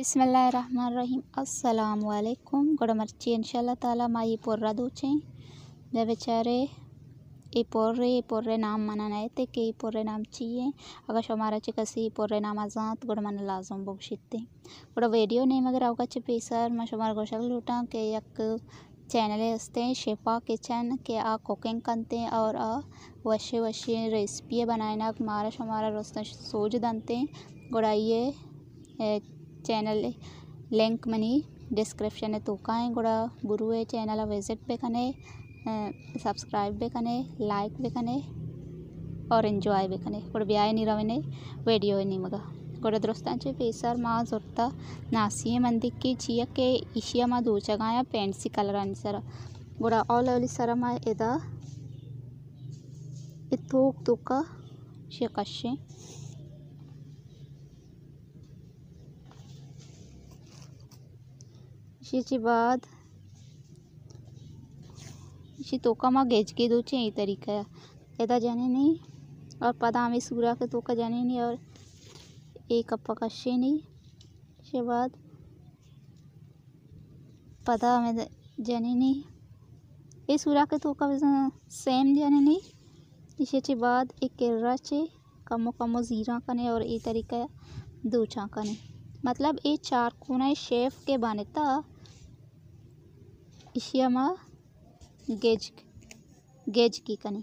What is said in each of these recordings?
बिसमीम असलकुम गुड़मर्ची इनशाला ताला माँ ये पोर्रा दूचे जब बेचारे ये पोर्रे ये पोर्रे नाम मना नए थे कि ये पोर्रे नाम चाहिए। अगर हमारा चे कसी पोर्रे नाम आज़ाद गुड़ मन लाजम बोक्षिते गुड़ वीडियो नहीं मगर आपका चे पीसर। मैं शुमार गोशल लूटा के यक चैनल हँसते हैं शेफा किचन, के आ कुकिंग करते हैं और आ वशे वशे रेसिपी बनाए ना। मारा शुमारा रोस्ता तो सोच दनते गुड़ाइए चैनल ಚಾನಲ್ ಲಿಂಕ್ ಮನಿ ಡಿಸ್ಕ್ರಿಪ್ಷನ್ ತೂಕಾಯ ಗುಡ चैनल विज़िट भी ಬೇಕನೆ सब्सक्राइब भी कने लाइक भी कने और एंजॉय भी कने गुड़ ब्याह नहीं रवने वीडियो नहीं मगा। गुड़ दोस्तान चे पेसर माँ जुड़ता नासी मंदिर की जिया के इशिया माँ दो जगह या पेंट सी कलर आंसर गुड़ा ऑल ओली सर माँ इदा इतोक तुका का बाद इशी तोका मा गेजके दो चे तरीका एदा जाने नहीं और पदा में सूरा के तोका जाने नहीं और एक अप्पा कशे नहीं इसके बाद पदा में जाने नहीं ये सूरा के तोका सेम जाने नहीं इसे बाद एक केर्रा चे कमो कमो ज़ीरा कने और ये तरीका है दो चा कने मतलब ये चार कोना शेफ के बनता इशियामा गेज गेज की कनी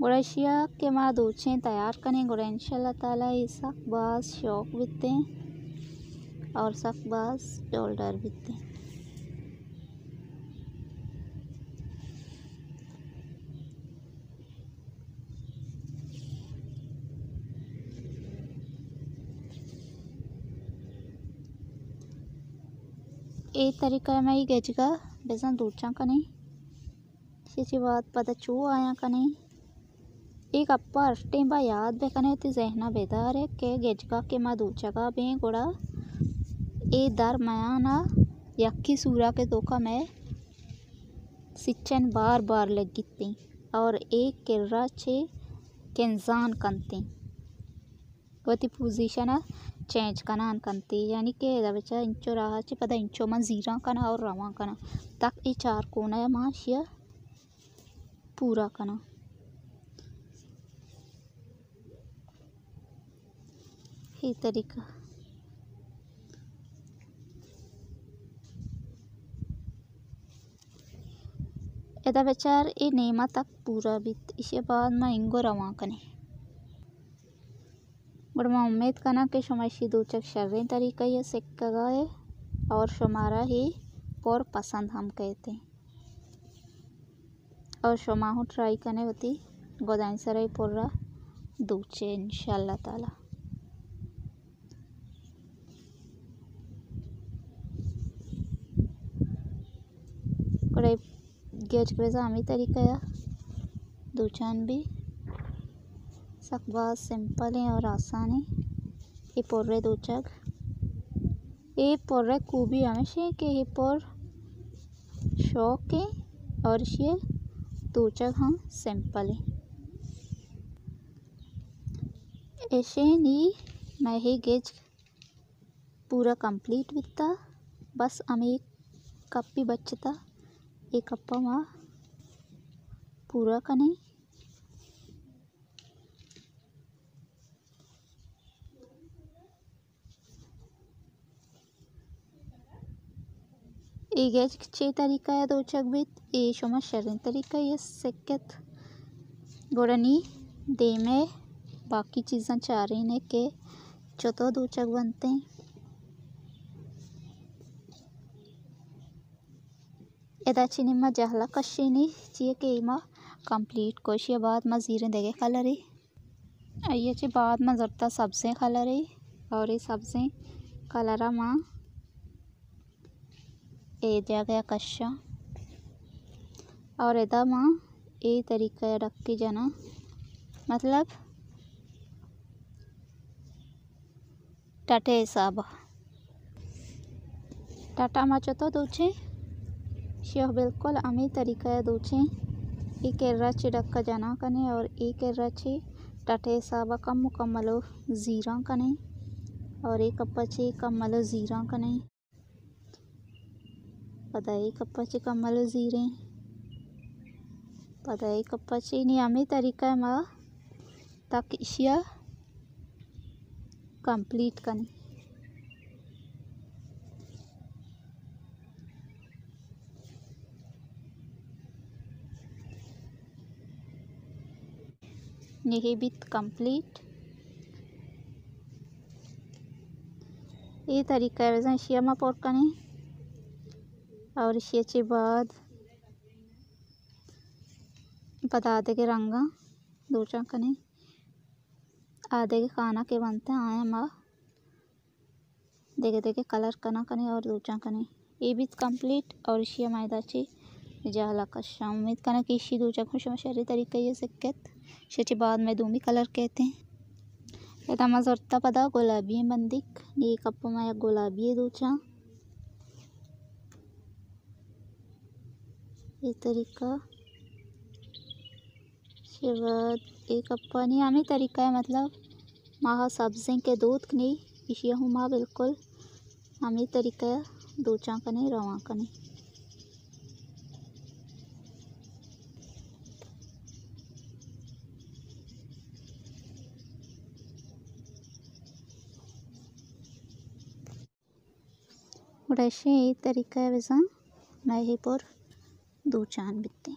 गुड़ाशिया के माँ दूचे तैयार करें गुड़ा इंशाल्लाह ताला ये सकबाज शौक बिकते और सकबाज शोल्डर बिकते ए तरीका मैं ඒ තරිකමයි ගැජික බෙසන් දුච්චන් කනේ සිසිවාත් පද චූ ආයන් කනේ एक अप्पा अष्टें बा याद बेकने ते जहना बेदार है के गेजका के मा दूचका बे गोड़ा। ए दर माया ना यखी सूरा के धोखा मैं सिचन बार बार लगी थी। और एक किर्रा छे केंजान कंती। वती पोजीशन चेंज कना अनकंती यानी कि बेचा इंचो रहा ची पदा इंचो मा जीरा कना और रवा कना तक ई चार कोना या मा शिया? पूरा कना ही तरीका। एदा बेचार ए नेमा तक पूरा बीत इसे बाद मा इंगो रवा कने बड़मा उम्मीद करना कि शुमाशी दूचक शर्रें तरीका ये सिक्का गए और शुमारा ही और पसंद हम कहते। और शुमाहू ट्राई करने होती गोदान सराई पोर्रा दूचे, इंशाल्लाह ताला। गेज के आमी तरीका दूचान भी। सब बहुत सिंपल है और आसान है। ये पोर्रे दो चग ये पोर्रे खूबी हमेशा के ये पोर शौक है और ये दो चग हम सिंपल है। ऐसे नहीं, मैं ही गेज पूरा कंप्लीट बिकता बस हमें एक कप भी बचता। एक कप्पा वहाँ पूरा कने है ए शोमा शरण तरीका ये सेकत गोड़नी दे में। बाकी चीज़ें चाह रही ने के, चौथो दो चक बनते हैं। एदाची निम्मा जहला कशी नहीं चाहिए के इमा कंप्लीट कोशिया बाद में जीरे देगे कलर ही। आइए ची बाद में जरता सब्ज़ें कलर ही, और ये सब्ज़ें कलरा माँ ए जगह कशा और एदा माँ ए तरीका रखी जाना। मतलब टाटे हिसाब टाटा माचो तो दूचे शिव बिल्कुल अमी तरीका दूचे एक ची रखा जाना कने और एक ची टटे साबा कम मुकम्मलो ज़ीरा कने। और एक कप्पाची कम्मलो ज़ीरा कने। पदाई कप्पाची कम्मलो ज़ीरे पदाई कप्पाची नी अमी तरीका मा, तक इशिया कंप्लीट कने bit complete ये तरीका है वैसे शियामा पोरकने और शियाचे बाद पता आधे के रंगा, दो कने आधे के खाना के बनते हैं, आए माँ देखे देखे, कलर कना कने और दो कने ये भी कंप्लीट और शिया मैदाची जाला कशा उम्मीद कना कि इसी दो खुश शरी तरीके ये सिक्कत। शेचे बाद में दूमी कलर कहते हैं। कहता मजरता पदा गुलाबी बंदिक। ये कप माया गुलाबी दूचा ये तरीका। उसके बाद एक अपनी आमी तरीका है मतलब माह सब्ज़ी के दूध नहीं इशिया हूँ माँ बिल्कुल आमी तरीका है दूचा नहीं, रवा का कने उड़ैशे ये तरीका है, वैसा मैं ही पर दो चाँद बिकते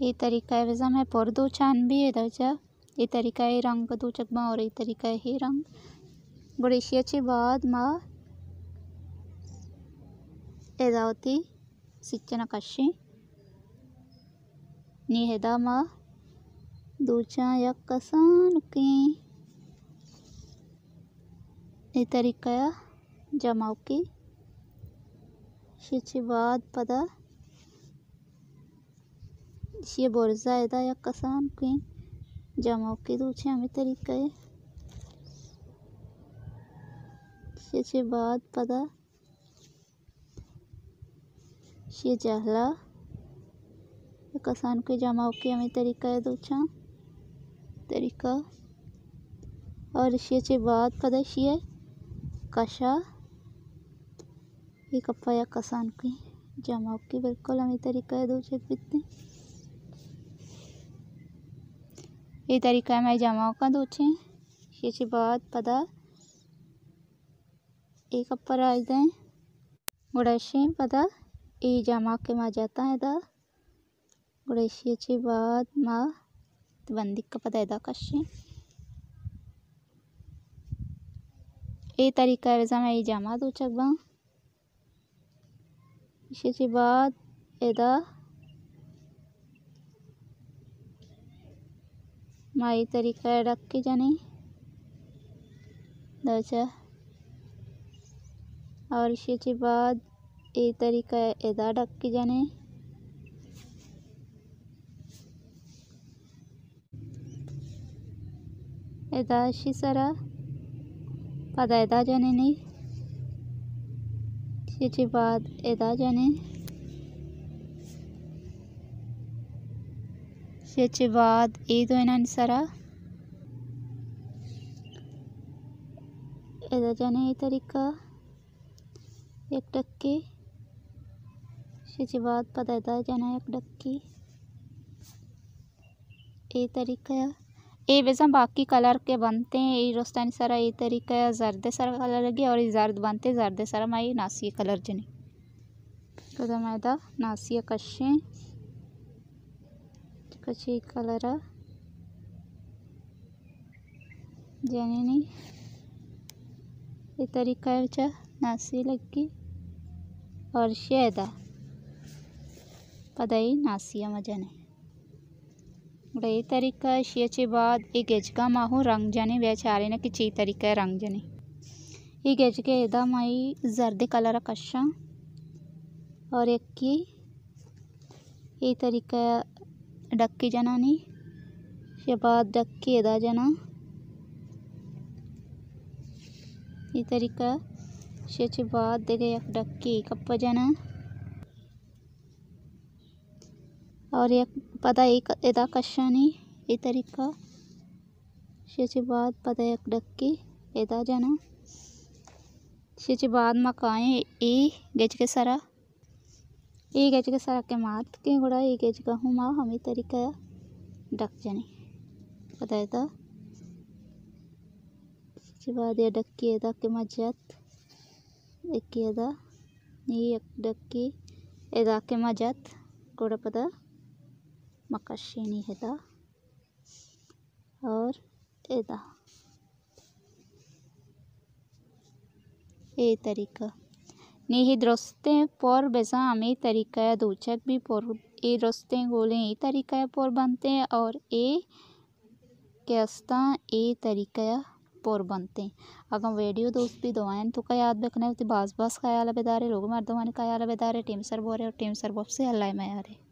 ये तरीका है वजह मैं पर दो चाँद भी है दर्जा। ये तरीका है रंग, दो चकमा और ये तरीका है ही रंग। बड़े अच्छी बात, माँ। ऐसा होती सिच्चन कशि नी हेदा मा दूचा यकसा नुकी नी तरीका जमाउकी शिची बाद पदा ये या एदा यकसा नुकी जमाउकी दूचे अमी तरीका शिची बाद पदा दूचा तरीका और चे बाद पदश ये कशा। ये कप्पा या कसान की जमाव की बिल्कुल हमें तरीका है दूचे कितने ये तरीका है मैं जमाव का दूचे ये बाद पदा एक कप्पा राज दें। गुड़ाशे पदा ಈ ಜಾಮಕ್ಕೆ ಮಾ ಜಾತಾ ಇದ ಗುಡೇಶಿಯಚಿ ಬಾದ್ ಮಾ ಬಂದಿಕ್ಕ ಪದ ಇದ ಕಶಿ ए तरीका है वैसा मैं ये जमा दो चकबा इसके बाद एदा माई तरीका है रख के जाने दचा और इसके बाद এই তরিকায় এদা ডাক্কি জানে এদা শিসারা পাদা এদা জানে নেই সেটি বাদ এদা জানে সেটি বাদ এই দৈনান সারা এদা জানে এই তরিকা एक टक्के बाद पदार्थ जाना एक डक्की ये तरीका ये वैसा बाकी कलर के बनते हैं ये रोस्तानी सारा ये तरीका है जर्दे सारा कलर लगे और ये जर्द बनते, जर्दे सारा माई नासिया कलर जने। कदा मैदा नासिया कशे। कशी कलर जने ये तरीका है नासी लगी और शेदा पदई नासिया मजन बड़ा ये तरीका शिया बाद एक गजका माहू रंग जाने वे चारे ने किची तरीका रंग जाने। ये गजके एदा माई जर्दे कलर कशा और एक की ये तरीका डक्की जाना नहीं बाद डक्की एदा जाना। ये तरीका शिया बाद देखे एक डक्की कप्पा जाना। और एक पदा एक ई तरीका शेची बाद पदा एक डक्की एदा जना। शेची बाद मकाए ई गेज के सरा ई गेज के सरा के मात के गुड़ा ई गेज का हुमा हमी तरीका डक जनी। पता है बाद ये डक्की एदा के मजत एक एदा नी एक डक्की एदा के मजत गोड़ा पदा मकशीनी हेदा और एदा ए तरीका। नी ही द्रस्ते पर बेसा हमें तरीका दूचक भी पर। ए रस्ते गोले ए तरीका पर बनते हैं और ए कैस्ता ए तरीका पोर बनते हैं। अगर वीडियो दोस्त भी दवाएँ तो क्या याद रखना है? बास बास ख्याल बेदारे लोग मर्दवान ख्याल बेदारे टीम सर बोरे और टीम सर बॉप से अल्लाह मैं आ रहे